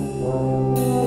我。